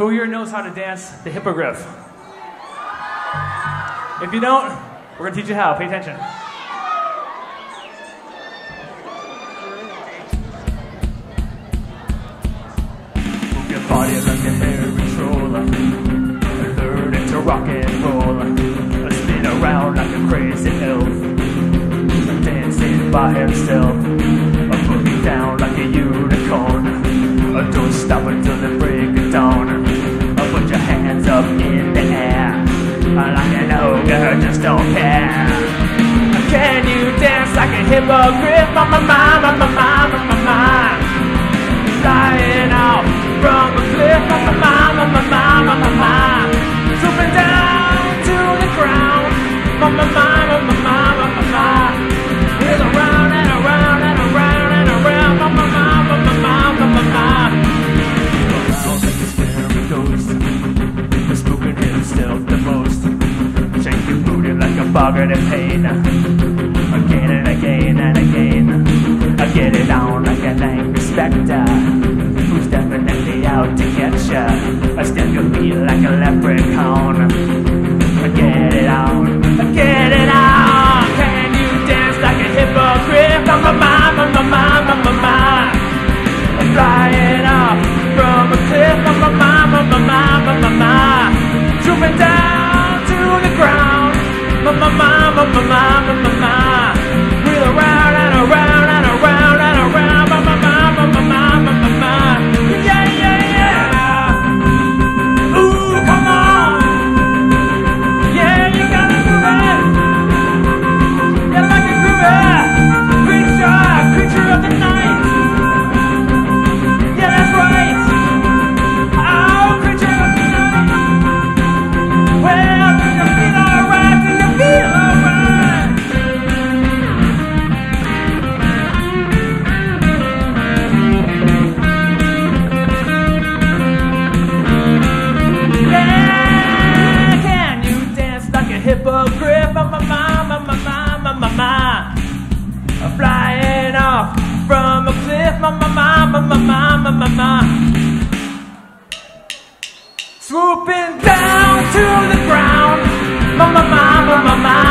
Who here knows how to dance the hippogriff? If you don't, we're going to teach you how. Pay attention. Move your body like a hairy troll. Learning to rock and roll. Spin around like a crazy elf. Dancing by himself. Boogie down like a unicorn. Don't stop until Like an ogre, just don't care. Can you dance like a hippogriff? on my, my, a in pain. Again and again and again. I get it on like an angry specter. Who's definitely out to get ya? I stamp your feet like a leprechaun. I get it on. I get it on. Can you dance like a hippogriff? mama, mama, mama. Hippogriff? Ma ma ma ma ma ma ma ma ma. Flying off from a cliff. Ma ma ma ma ma ma ma ma ma. Swooping down to the ground. Ma ma ma ma ma ma